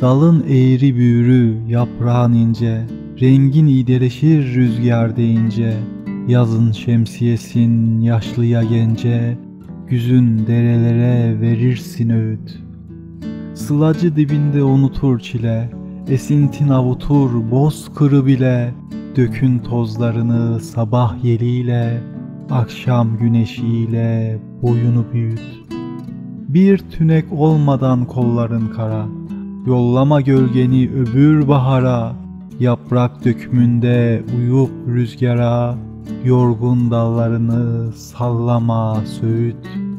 Dalın eğri büğrü, yaprağın ince, Rengin iyileşir rüzgar deyince, Yazın şemsiyesin yaşlıya gence, Güzün derelere verirsin öğüt. Sılacı dibinde unutur çile, Esintin avutur bozkırı bile, Dökün tozlarını sabah yeliyle, Akşam güneşiyle boyunu büyüt. Bir tünek olmadan kolların kara, Yollama gölgeni öbür bahara, Yaprak dökümünde uyup rüzgara, Yorgun dallarını sallama söğüt.